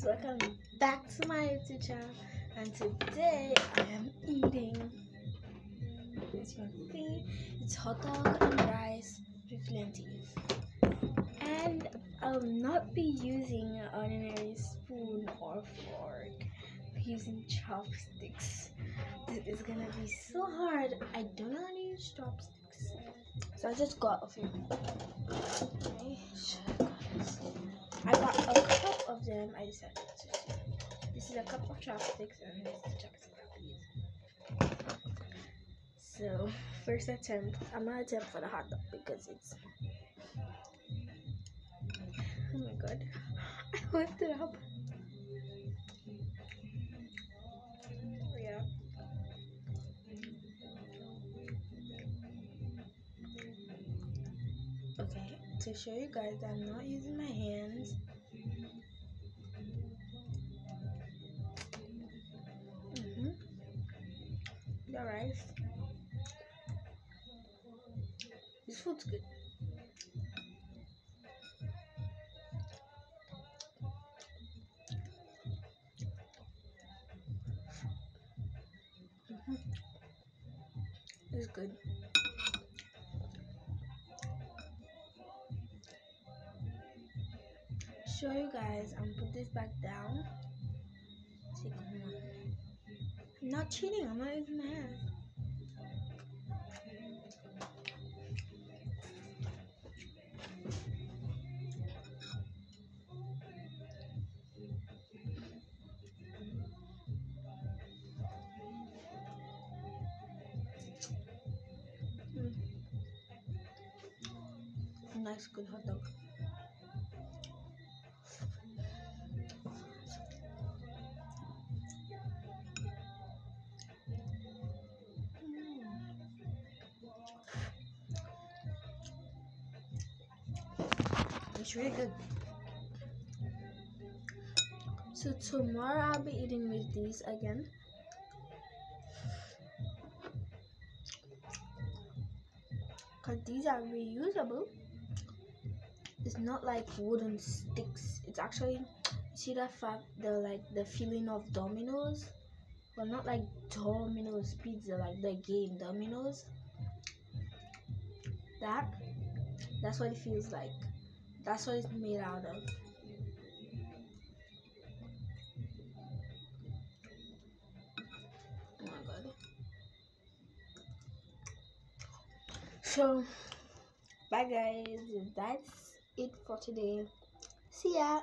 guys welcome back to my youtube channel. And today i am eating as you it's hot dog and rice with lentils and i'll not be using an ordinary spoon or fork. I'm using chopsticks. This is gonna be so hard. I don't know how to use chopsticks. So i just got a few. Okay. I got a cup of them. I decided to. This is a cup of chopsticks, and this is the use. So, first attempt. I'm gonna attempt for the hot dog because it's. Oh my god! I whipped it up. Yeah. Okay, to show you guys I'm not using my hands. The rice. This food's good. Mm-hmm. It's good. show you guys and put this back down. Take one. Not cheating, I'm not even mad. Mm. Nice good hot dog. It's really good. So tomorrow I'll be eating with these again. Cause these are reusable. It's not like wooden sticks. It's actually see that fact the like the feeling of dominoes. Well not like Domino's pizza like the game dominoes. That that's what it feels like. That's what it's made out of. Oh my god. So, bye guys. That's it for today. See ya.